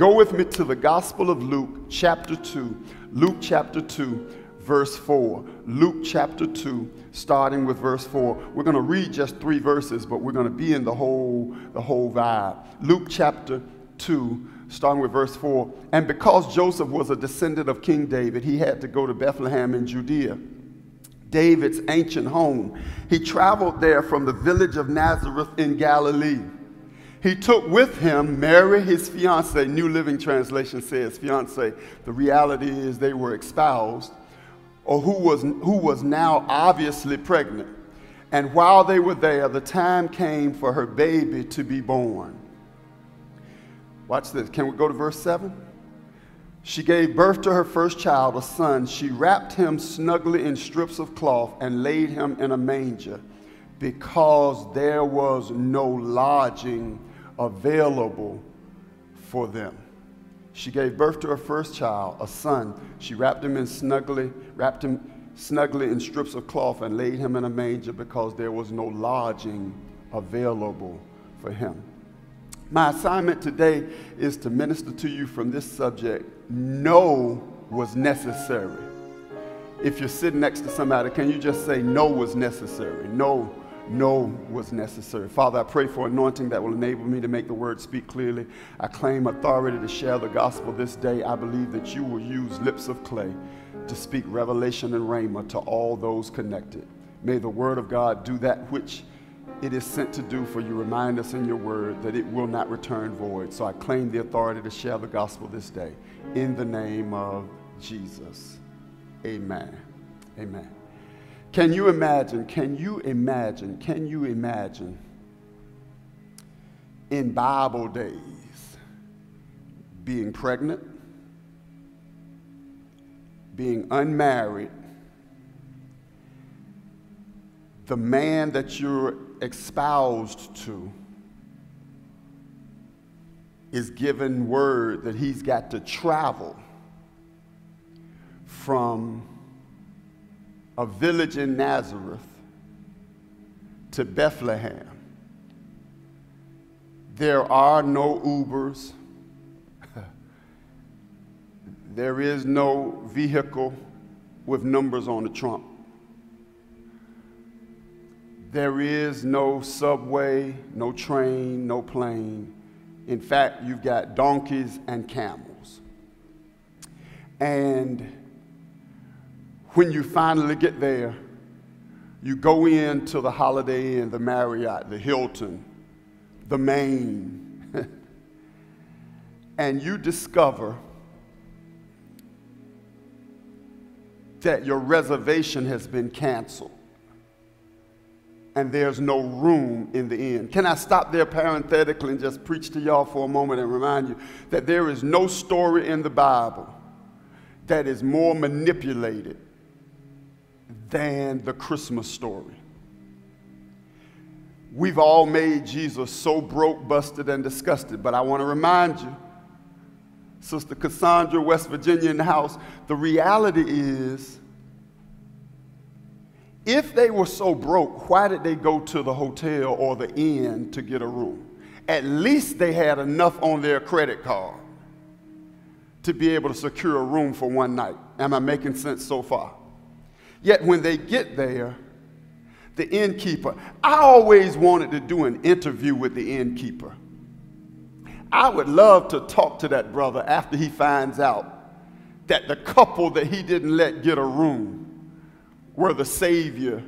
Go with me to the Gospel of Luke, chapter 2. Luke, chapter 2, verse 4. Luke, chapter 2, starting with verse 4. We're going to read just three verses, but we're going to be in the whole, the whole vibe. Luke, chapter 2, starting with verse 4. And because Joseph was a descendant of King David, he had to go to Bethlehem in Judea. David's ancient home. He traveled there from the village of Nazareth in Galilee. He took with him Mary, his fiancee. New Living Translation says fiancee. The reality is they were espoused, or who was, who was now obviously pregnant. And while they were there, the time came for her baby to be born. Watch this. Can we go to verse 7? She gave birth to her first child, a son. She wrapped him snugly in strips of cloth and laid him in a manger because there was no lodging available for them. She gave birth to her first child, a son. She wrapped him in snugly, wrapped him snugly in strips of cloth and laid him in a manger because there was no lodging available for him. My assignment today is to minister to you from this subject. No was necessary. If you're sitting next to somebody, can you just say, No was necessary? No, no was necessary. Father, I pray for anointing that will enable me to make the word speak clearly. I claim authority to share the gospel this day. I believe that you will use lips of clay to speak revelation and rhema to all those connected. May the word of God do that which it is sent to do for you. Remind us in your word that it will not return void. So I claim the authority to share the gospel this day. In the name of Jesus. Amen. Amen. Can you imagine? Can you imagine? Can you imagine in Bible days being pregnant, being unmarried, the man that you're espoused to is given word that he's got to travel from a village in Nazareth to Bethlehem. There are no Ubers. there is no vehicle with numbers on the trunk. There is no subway, no train, no plane. In fact, you've got donkeys and camels. And when you finally get there, you go into the Holiday Inn, the Marriott, the Hilton, the Main, and you discover that your reservation has been canceled and there's no room in the inn. Can I stop there parenthetically and just preach to y'all for a moment and remind you that there is no story in the Bible that is more manipulated than the Christmas story. We've all made Jesus so broke, busted, and disgusted, but I want to remind you, Sister Cassandra, West Virginia in the house, the reality is if they were so broke, why did they go to the hotel or the inn to get a room? At least they had enough on their credit card to be able to secure a room for one night. Am I making sense so far? Yet when they get there, the innkeeper, I always wanted to do an interview with the innkeeper. I would love to talk to that brother after he finds out that the couple that he didn't let get a room were the Savior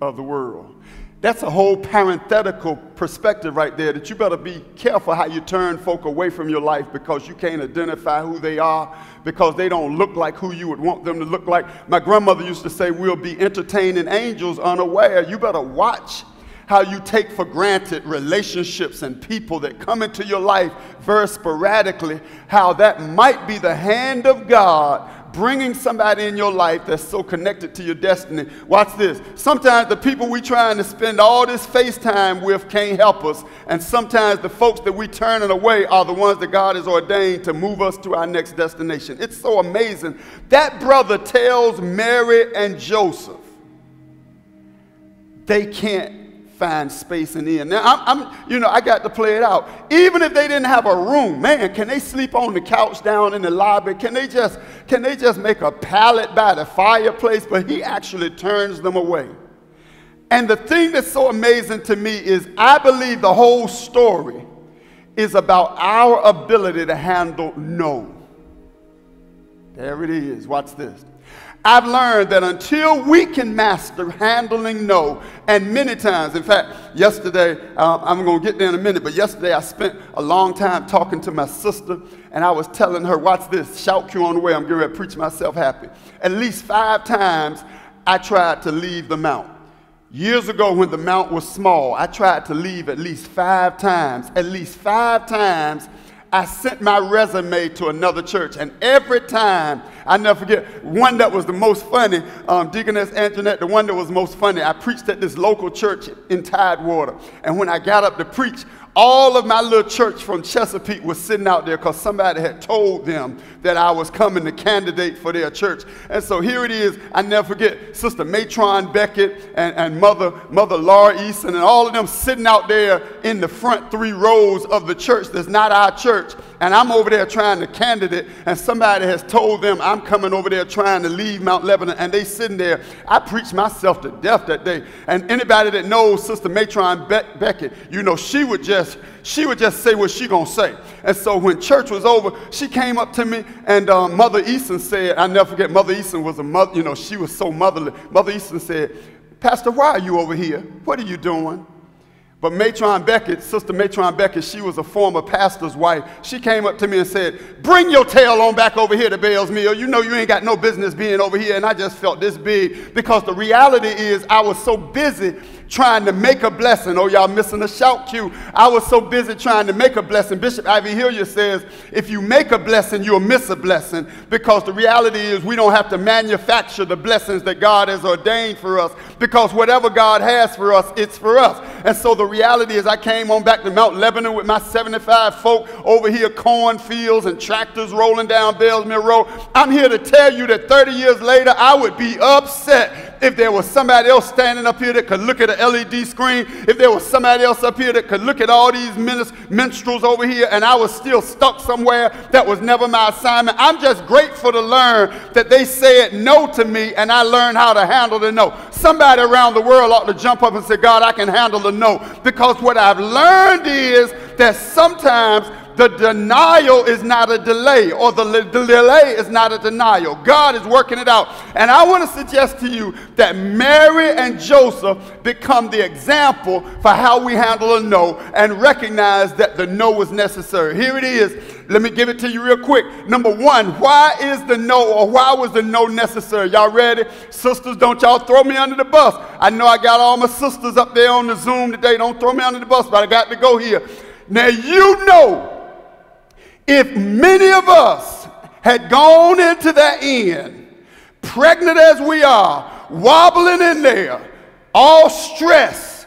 of the world. That's a whole parenthetical perspective right there that you better be careful how you turn folk away from your life because you can't identify who they are because they don't look like who you would want them to look like. My grandmother used to say, We'll be entertaining angels unaware. You better watch how you take for granted relationships and people that come into your life very sporadically, how that might be the hand of God bringing somebody in your life that's so connected to your destiny. Watch this. Sometimes the people we're trying to spend all this face time with can't help us. And sometimes the folks that we turning away are the ones that God has ordained to move us to our next destination. It's so amazing. That brother tells Mary and Joseph they can't find space in the Now, I'm, I'm, you know, I got to play it out. Even if they didn't have a room, man, can they sleep on the couch down in the lobby? Can they just, can they just make a pallet by the fireplace? But he actually turns them away. And the thing that's so amazing to me is I believe the whole story is about our ability to handle no. There it is. Watch this. I've learned that until we can master handling no, and many times, in fact, yesterday, uh, I'm going to get there in a minute, but yesterday I spent a long time talking to my sister, and I was telling her, watch this, shout you on the way, I'm going to preach myself happy. At least five times I tried to leave the mount. Years ago, when the mount was small, I tried to leave at least five times. At least five times I sent my resume to another church, and every time, I never forget, one that was the most funny, um, Deaconess Antoinette, the one that was most funny, I preached at this local church in Tidewater. And when I got up to preach, all of my little church from Chesapeake was sitting out there because somebody had told them that I was coming to candidate for their church. And so here it is. I never forget Sister Matron Beckett and, and Mother, Mother Laura Easton and all of them sitting out there in the front three rows of the church that's not our church. And I'm over there trying to candidate, and somebody has told them I'm coming over there trying to leave Mount Lebanon, and they sitting there. I preached myself to death that day. And anybody that knows Sister Matron Be- Beckett, you know, she would just she would just say what she gonna say. And so when church was over, she came up to me and um, Mother Easton said, I never forget, Mother Easton was a mother, you know, she was so motherly. Mother Easton said, Pastor, why are you over here? What are you doing? But Matron Beckett, Sister Matron Beckett, she was a former pastor's wife. She came up to me and said, Bring your tail on back over here to Bell's Mill. You know you ain't got no business being over here. And I just felt this big because the reality is I was so busy trying to make a blessing. Oh, y'all missing a shout cue. I was so busy trying to make a blessing. Bishop I.V. Hilliard says, if you make a blessing, you'll miss a blessing because the reality is we don't have to manufacture the blessings that God has ordained for us because whatever God has for us, it's for us. And so the reality is I came on back to Mount Lebanon with my 75 folk over here, cornfields and tractors rolling down Bells Mill Road. I'm here to tell you that 30 years later, I would be upset if there was somebody else standing up here that could look at an LED screen, if there was somebody else up here that could look at all these minstrels over here, and I was still stuck somewhere that was never my assignment, I'm just grateful to learn that they said no to me and I learned how to handle the no. Somebody around the world ought to jump up and say, God, I can handle the no. Because what I've learned is that sometimes the denial is not a delay, or the, delay is not a denial. God is working it out. And I want to suggest to you that Mary and Joseph become the example for how we handle a no and recognize that the no was necessary. Here it is. Let me give it to you real quick. Number one, why is the no or why was the no necessary? Y'all ready? Sisters, don't y'all throw me under the bus. I know I got all my sisters up there on the Zoom today. Don't throw me under the bus, but I got to go here. Now, you know if many of us had gone into that inn, pregnant as we are, wobbling in there, all stressed,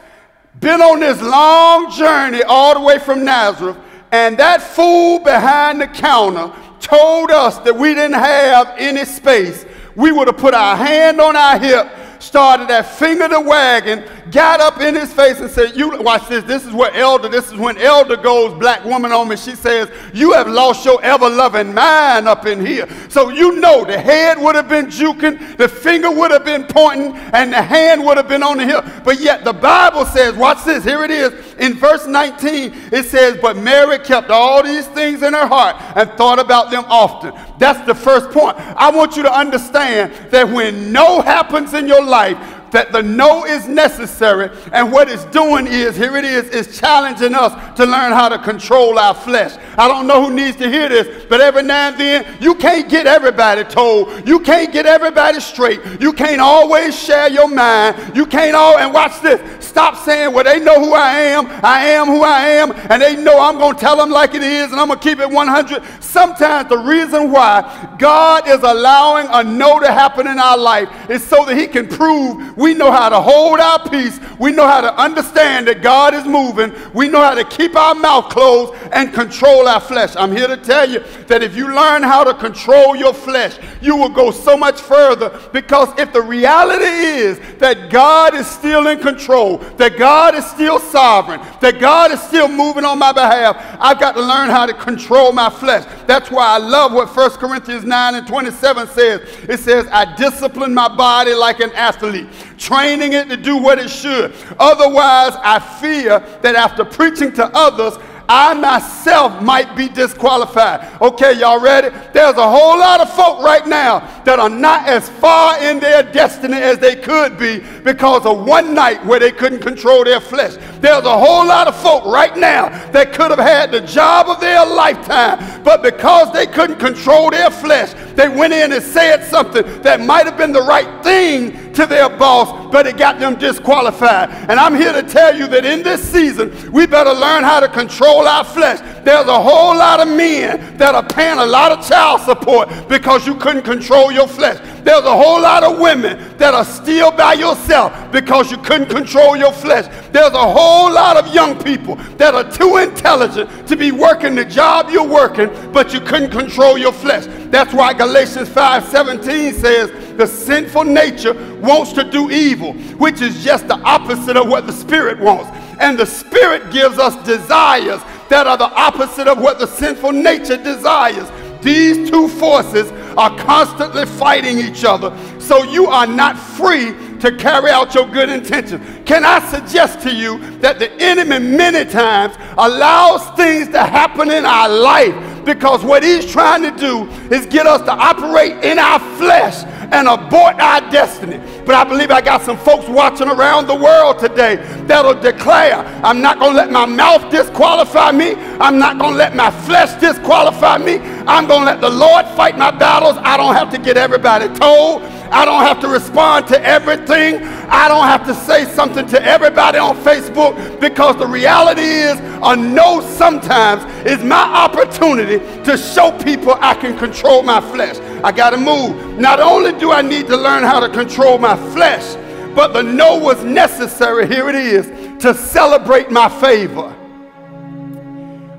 been on this long journey all the way from Nazareth, and that fool behind the counter told us that we didn't have any space, we would have put our hand on our hip started that finger to wagging, got up in his face and said, You watch this. This is what elder, this is when elder goes black woman on me. She says, You have lost your ever-loving mind up in here. So you know the head would have been juking, the finger would have been pointing, and the hand would have been on the hip. But yet the Bible says, watch this, here it is. In verse 19, it says, But Mary kept all these things in her heart and thought about them often. That's the first point. I want you to understand that when no happens in your life, that the no is necessary. And what it's doing is, here it is, is challenging us to learn how to control our flesh. I don't know who needs to hear this, but every now and then, you can't get everybody told. You can't get everybody straight. You can't always share your mind. You can't all, and watch this. Stop saying, well, they know who I am. I am who I am. And they know I'm going to tell them like it is, and I'm going to keep it 100. Sometimes the reason why God is allowing a no to happen in our life is so that he can prove we We know how to hold our peace. We know how to understand that God is moving. We know how to keep our mouth closed and control our flesh. I'm here to tell you that if you learn how to control your flesh, you will go so much further because if the reality is that God is still in control, that God is still sovereign, that God is still moving on my behalf, I've got to learn how to control my flesh. That's why I love what 1 Corinthians 9 and 27 says. It says, I discipline my body like an athlete, training it to do what it should. Otherwise, I fear that after preaching to others, I myself might be disqualified. Okay, y'all ready? There's a whole lot of folk right now that are not as far in their destiny as they could be because of one night where they couldn't control their flesh. There's a whole lot of folk right now that could have had the job of their lifetime, but because they couldn't control their flesh, they went in and said something that might have been the right thing to their boss, but it got them disqualified. And I'm here to tell you that in this season, we better learn how to control our flesh. There's a whole lot of men that are paying a lot of child support because you couldn't control your flesh. There's a whole lot of women that are still by yourself because you couldn't control your flesh. There's a whole lot of young people that are too intelligent to be working the job you're working, but you couldn't control your flesh. That's why Galatians 5:17 says the sinful nature wants to do evil, which is just the opposite of what the spirit wants. And the spirit gives us desires that are the opposite of what the sinful nature desires. These two forces are constantly fighting each other. So you are not free to carry out your good intentions. Can I suggest to you that the enemy many times allows things to happen in our life because what he's trying to do is get us to operate in our flesh and abort our destiny. But I believe I got some folks watching around the world today that'll declare, I'm not going to let my mouth disqualify me. I'm not going to let my flesh disqualify me. I'm going to let the Lord fight my battles. I don't have to get everybody told. I don't have to respond to everything. I don't have to say something to everybody on Facebook because the reality is a no sometimes is my opportunity to show people I can control my flesh. I got to move. Not only do I need to learn how to control my flesh, but the no was necessary. Here it is to celebrate my favor.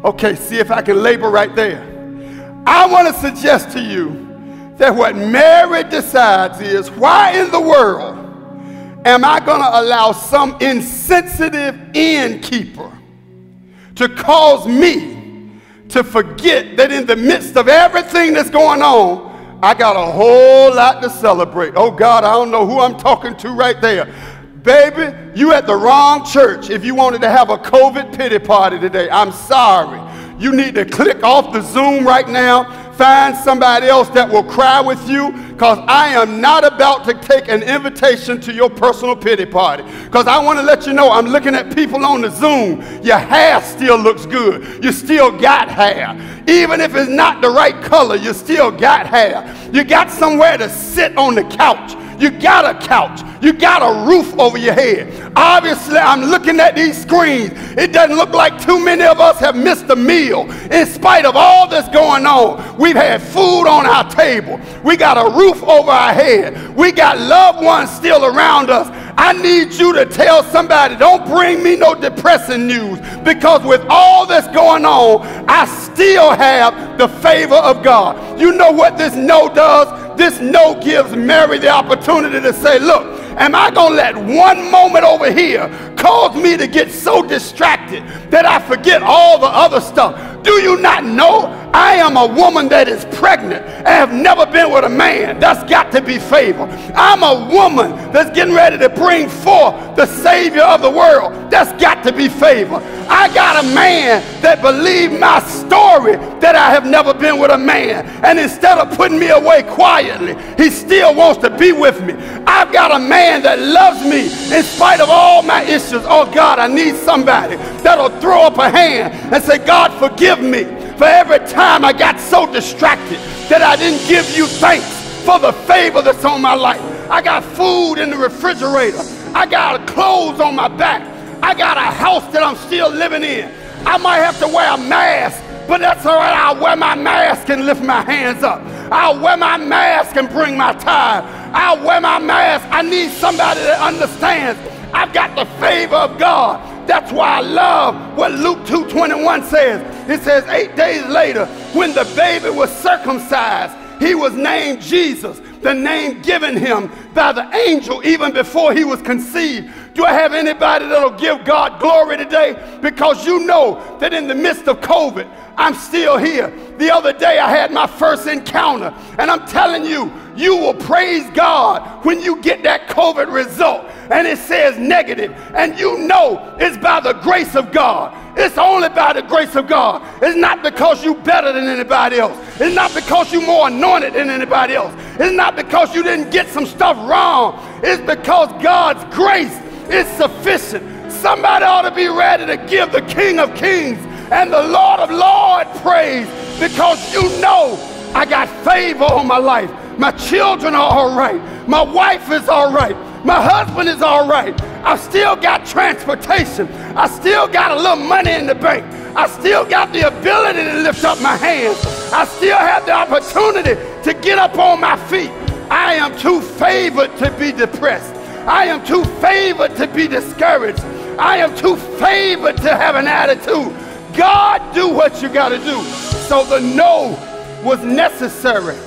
Okay, see if I can labor right there. I want to suggest to you that what Mary decides is why in the world am I going to allow some insensitive innkeeper to cause me to forget that in the midst of everything that's going on, I got a whole lot to celebrate. Oh God, I don't know who I'm talking to right there. Baby, you at the wrong church if you wanted to have a COVID pity party today. I'm sorry. You need to click off the Zoom right now Find somebody else that will cry with you because I am not about to take an invitation to your personal pity party. Because I want to let you know I'm looking at people on the Zoom. Your hair still looks good. You still got hair. Even if it's not the right color, you still got hair. You got somewhere to sit on the couch. You got a couch. You got a roof over your head. Obviously, I'm looking at these screens. It doesn't look like too many of us have missed a meal. In spite of all that's going on, we've had food on our table. We got a roof over our head. We got loved ones still around us. I need you to tell somebody, don't bring me no depressing news because with all that's going on, I still have the favor of God. You know what this no does? This no gives Mary the opportunity to say, look, am I going to let one moment over here cause me to get so distracted that I forget all the other stuff? Do you not know I am a woman that is pregnant and have never been with a man? That's got to be favor. I'm a woman that's getting ready to bring forth the Savior of the world. That's got to be favor. I got a man that believed my story that I have never been with a man. And instead of putting me away quietly, he still wants to be with me. I've got a man that loves me in spite of all my issues. Oh God, I need somebody that'll throw up a hand and say, God, forgive me for every time I got so distracted that I didn't give you thanks for the favor that's on my life. I got food in the refrigerator. I got clothes on my back. I got a house that I'm still living in. I might have to wear a mask, but that's all right. I'll wear my mask and lift my hands up. I'll wear my mask and bring my tithe. I'll wear my mask. I need somebody that understands I've got the favor of God. That's why I love what Luke 2.21 says. It says, eight days later, when the baby was circumcised, he was named Jesus, the name given him by the angel even before he was conceived. Do I have anybody that'll give God glory today? Because you know that in the midst of COVID, I'm still here. The other day I had my first encounter, and I'm telling you, you will praise God when you get that COVID result and it says negative, and you know it's by the grace of God. It's only by the grace of God. It's not because you're better than anybody else. It's not because you're more anointed than anybody else. It's not because you didn't get some stuff wrong. It's because God's grace is sufficient. Somebody ought to be ready to give the King of Kings and the Lord of Lords praise because you know I got favor on my life. My children are all right. My wife is all right. My husband is all right. I still got transportation. I still got a little money in the bank. I still got the ability to lift up my hands. I still have the opportunity to get up on my feet. I am too favored to be depressed. I am too favored to be discouraged. I am too favored to have an attitude. God, do what you got to do. So the no was necessary.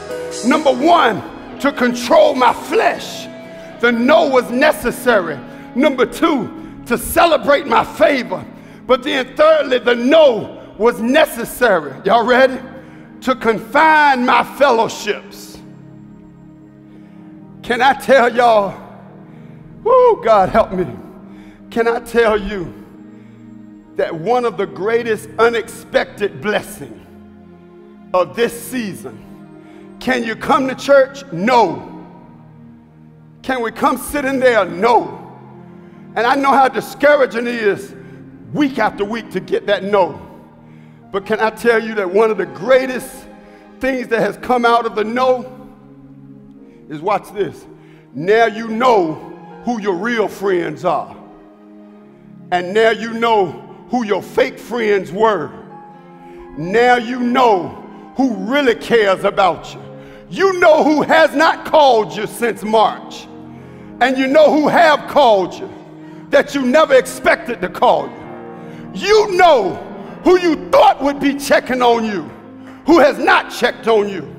Number one, to control my flesh. The no was necessary. Number two, to celebrate my favor. But then thirdly, the no was necessary. Y'all ready? To confine my fellowships. Can I tell y'all? Oh, God help me. Can I tell you that one of the greatest unexpected blessings of this season can you come to church? No. Can we come sit in there? No. And I know how discouraging it is week after week to get that no. But can I tell you that one of the greatest things that has come out of the no is watch this. Now you know who your real friends are. And now you know who your fake friends were. Now you know who really cares about you. You know who has not called you since March. And you know who have called you that you never expected to call you. You know who you thought would be checking on you, who has not checked on you.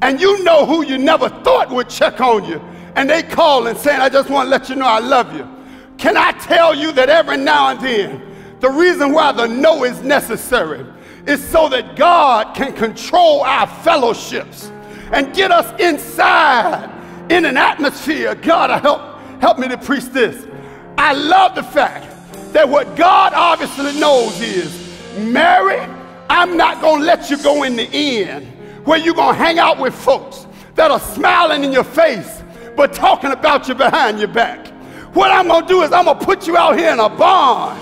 And you know who you never thought would check on you. And they call and saying, I just want to let you know I love you. Can I tell you that every now and then, the reason why the no is necessary is so that God can control our fellowships and get us inside in an atmosphere. God, uh, help, help me to preach this. I love the fact that what God obviously knows is, Mary, I'm not going to let you go in the inn where you're going to hang out with folks that are smiling in your face but talking about you behind your back. What I'm going to do is I'm going to put you out here in a barn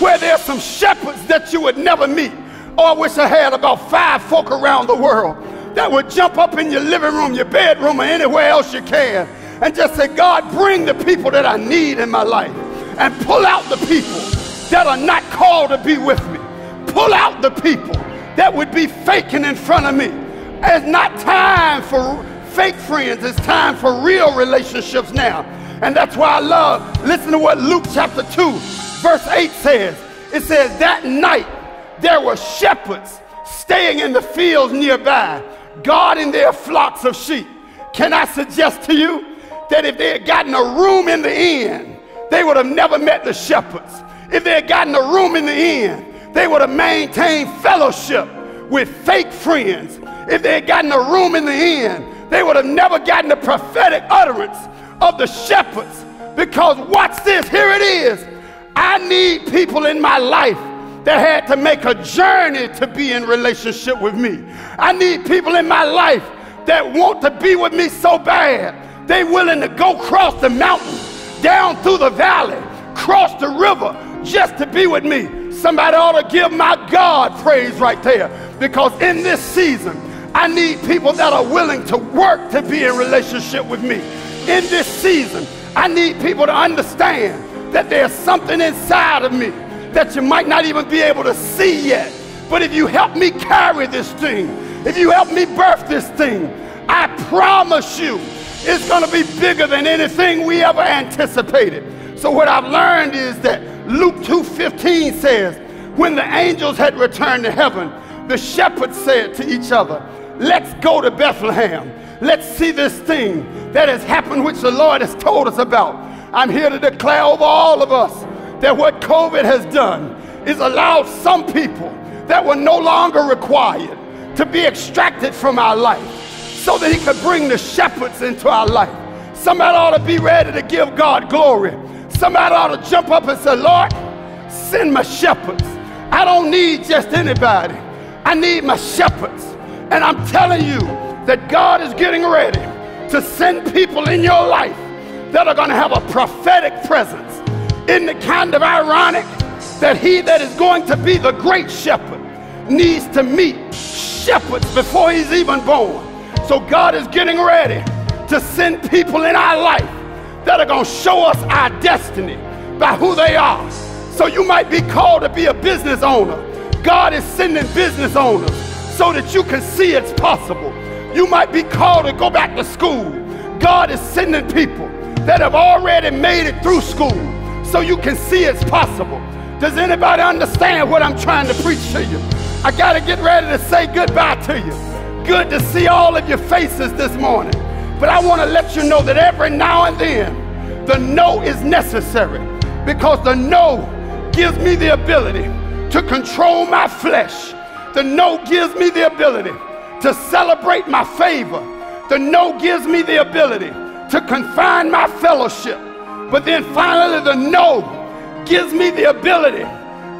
where there's some shepherds that you would never meet. Oh, I wish I had about five folk around the world that would jump up in your living room, your bedroom, or anywhere else you can and just say, God, bring the people that I need in my life and pull out the people that are not called to be with me. Pull out the people that would be faking in front of me. It's not time for fake friends, it's time for real relationships now. And that's why I love, listen to what Luke chapter 2, verse 8 says. It says, That night there were shepherds staying in the fields nearby guarding their flocks of sheep. Can I suggest to you that if they had gotten a room in the inn, they would have never met the shepherds. If they had gotten a room in the inn, they would have maintained fellowship with fake friends. If they had gotten a room in the inn, they would have never gotten the prophetic utterance of the shepherds. Because watch this, here it is. I need people in my life that had to make a journey to be in relationship with me. I need people in my life that want to be with me so bad. They willing to go cross the mountain, down through the valley, cross the river just to be with me. Somebody ought to give my God praise right there. Because in this season, I need people that are willing to work to be in relationship with me. In this season, I need people to understand that there's something inside of me that you might not even be able to see yet. But if you help me carry this thing, if you help me birth this thing, I promise you It's going to be bigger than anything we ever anticipated. So what I've learned is that Luke 2:15 says, when the angels had returned to heaven, the shepherds said to each other, "Let's go to Bethlehem. Let's see this thing that has happened which the Lord has told us about." I'm here to declare over all of us that what COVID has done is allowed some people that were no longer required to be extracted from our life so that he could bring the shepherds into our life. Somebody ought to be ready to give God glory. Somebody ought to jump up and say, Lord, send my shepherds. I don't need just anybody. I need my shepherds. And I'm telling you that God is getting ready to send people in your life that are going to have a prophetic presence. Isn't it kind of ironic that he that is going to be the great shepherd needs to meet shepherds before he's even born? So God is getting ready to send people in our life that are going to show us our destiny by who they are. So you might be called to be a business owner. God is sending business owners so that you can see it's possible. You might be called to go back to school. God is sending people that have already made it through school so you can see it's possible. Does anybody understand what I'm trying to preach to you? I got to get ready to say goodbye to you. Good to see all of your faces this morning. But I want to let you know that every now and then, the no is necessary because the no gives me the ability to control my flesh. The no gives me the ability to celebrate my favor. The no gives me the ability to confine my fellowship. But then finally, the no gives me the ability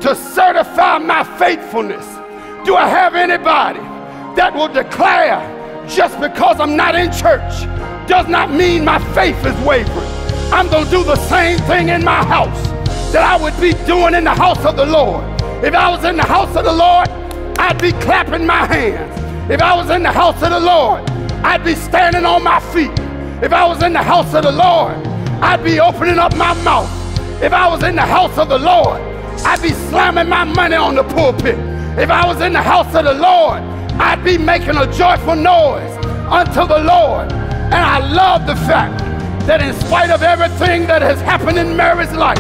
to certify my faithfulness. Do I have anybody that will declare just because I'm not in church does not mean my faith is wavering. I'm going to do the same thing in my house that I would be doing in the house of the Lord. If I was in the house of the Lord, I'd be clapping my hands. If I was in the house of the Lord, I'd be standing on my feet. If I was in the house of the Lord, I'd be opening up my mouth. If I was in the house of the Lord, I'd be slamming my money on the pulpit. If I was in the house of the Lord, I'd be making a joyful noise unto the Lord. And I love the fact that in spite of everything that has happened in Mary's life,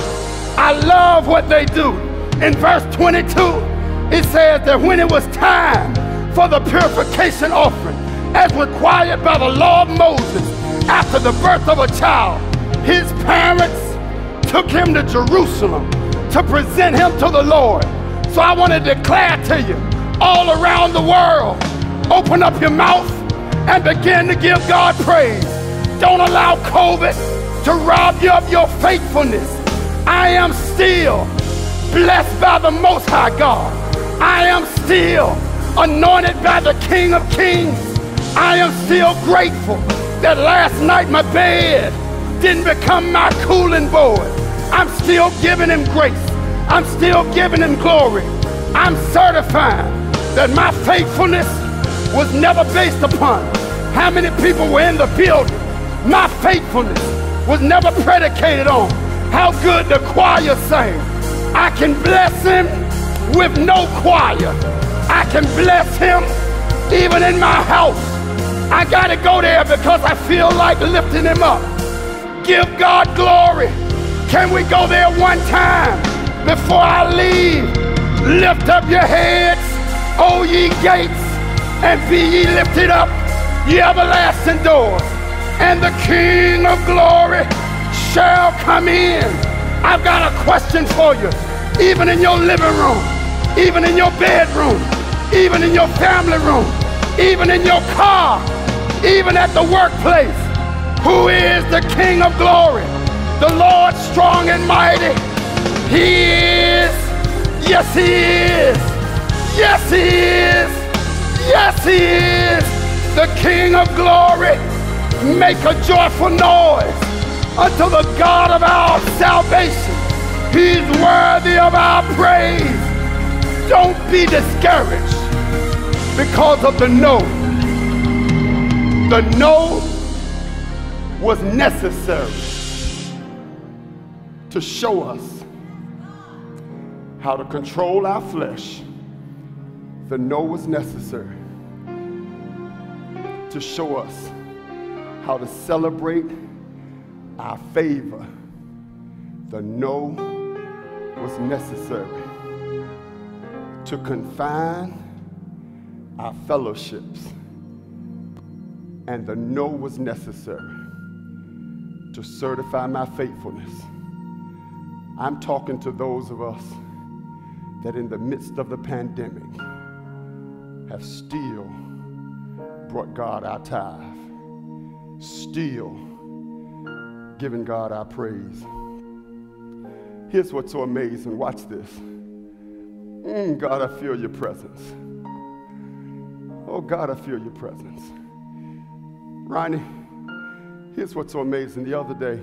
I love what they do. In verse 22, it says that when it was time for the purification offering, as required by the law of Moses, after the birth of a child, his parents took him to Jerusalem to present him to the Lord. So I want to declare to you, all around the world. Open up your mouth and begin to give God praise. Don't allow COVID to rob you of your faithfulness. I am still blessed by the Most High God. I am still anointed by the King of Kings. I am still grateful that last night my bed didn't become my cooling board. I'm still giving him grace. I'm still giving him glory. I'm certifying that my faithfulness was never based upon how many people were in the building. My faithfulness was never predicated on how good the choir sang. I can bless him with no choir. I can bless him even in my house. I got to go there because I feel like lifting him up. Give God glory. Can we go there one time before I leave? Lift up your heads. O ye gates, and be ye lifted up, ye everlasting doors, and the King of glory shall come in. I've got a question for you. Even in your living room, even in your bedroom, even in your family room, even in your car, even at the workplace, who is the King of glory? The Lord strong and mighty. He is. Yes, he is. Yes, He is. Yes, He is the King of glory. Make a joyful noise unto the God of our salvation. He's worthy of our praise. Don't be discouraged because of the no. The no was necessary to show us how to control our flesh the no was necessary to show us how to celebrate our favor. The no was necessary to confine our fellowships. And the no was necessary to certify my faithfulness. I'm talking to those of us that in the midst of the pandemic have still brought God our tithe, still giving God our praise. Here's what's so amazing. Watch this. Mm, God, I feel your presence. Oh, God, I feel your presence. Ronnie, here's what's so amazing. The other day,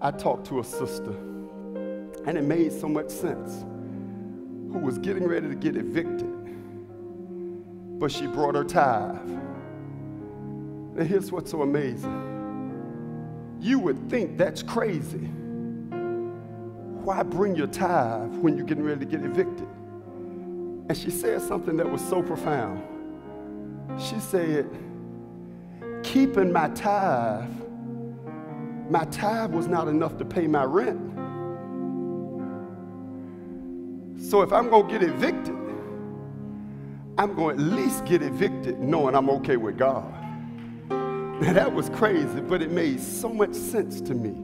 I talked to a sister, and it made so much sense, who was getting ready to get evicted, but she brought her tithe. And here's what's so amazing. You would think that's crazy. Why bring your tithe when you're getting ready to get evicted? And she said something that was so profound. She said, keeping my tithe, my tithe was not enough to pay my rent. So if I'm going to get evicted, I'm going to at least get evicted knowing I'm okay with God. Now that was crazy, but it made so much sense to me.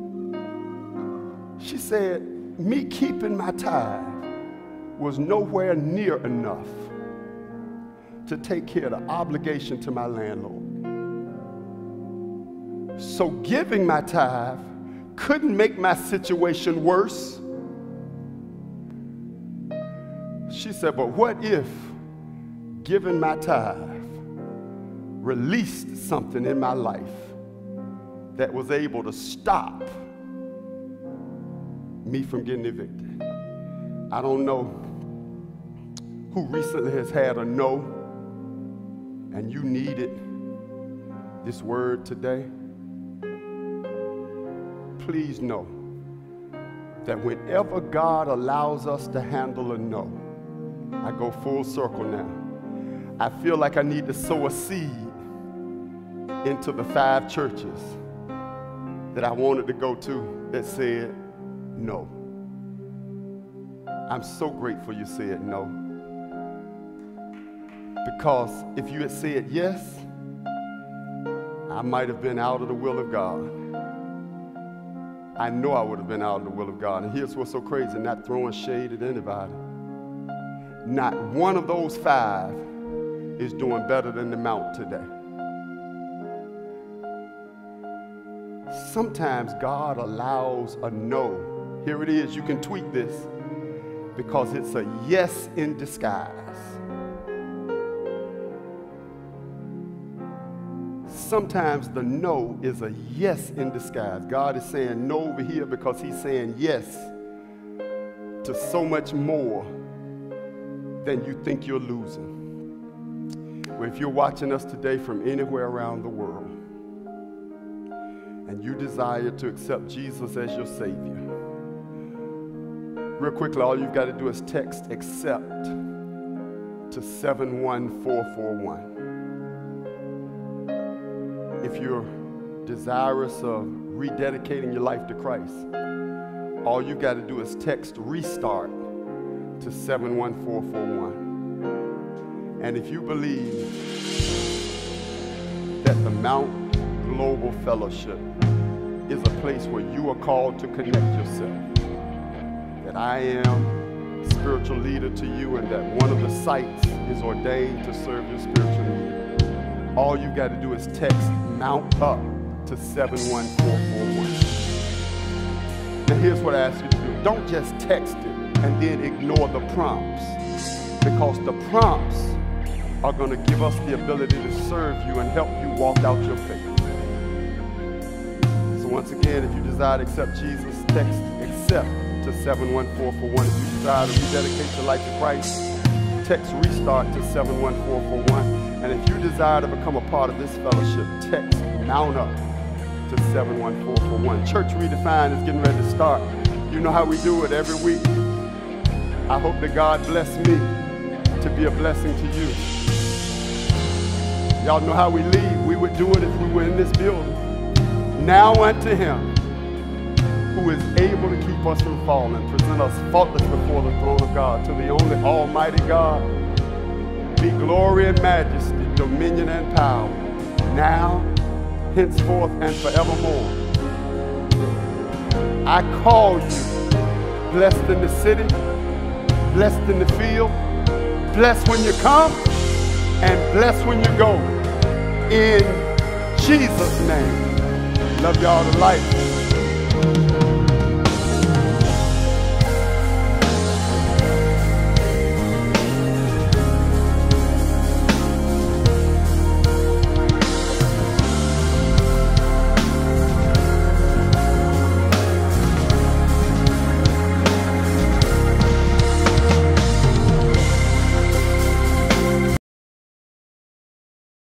She said, me keeping my tithe was nowhere near enough to take care of the obligation to my landlord. So giving my tithe couldn't make my situation worse. She said, but what if giving my tithe released something in my life that was able to stop me from getting evicted? I don't know who recently has had a no and you needed this word today. Please know that whenever God allows us to handle a no, I go full circle now. I feel like I need to sow a seed into the five churches that I wanted to go to that said no. I'm so grateful you said no. Because if you had said yes, I might have been out of the will of God. I know I would have been out of the will of God. And here's what's so crazy not throwing shade at anybody. Not one of those five is doing better than the Mount today. Sometimes God allows a no. Here it is, you can tweet this because it's a yes in disguise. Sometimes the no is a yes in disguise. God is saying no over here because He's saying yes to so much more than you think you're losing. Well, if you're watching us today from anywhere around the world and you desire to accept Jesus as your Savior, real quickly, all you've got to do is text accept to 71441. If you're desirous of rededicating your life to Christ, all you've got to do is text restart to 71441. And if you believe that the Mount Global Fellowship is a place where you are called to connect yourself, that I am spiritual leader to you and that one of the sites is ordained to serve your spiritual need. All you got to do is text Mount Up to 71441. Now here's what I ask you to do. Don't just text and then ignore the prompts because the prompts are going to give us the ability to serve you and help you walk out your faith. So once again, if you desire to accept Jesus, text accept to 71441. If you desire to rededicate your life to Christ, text restart to 71441. And if you desire to become a part of this fellowship, text mount up to 71441. Church Redefined is getting ready to start. You know how we do it every week. I hope that God bless me to be a blessing to you. Y'all know how we leave. We would do it if we were in this building. Now unto him who is able to keep us from falling, present us faultless before the throne of God. To the only Almighty God be glory and majesty, dominion and power, now, henceforth, and forevermore. I call you blessed in the city, blessed in the field, blessed when you come, and blessed when you go. In Jesus' name. Love y'all to life.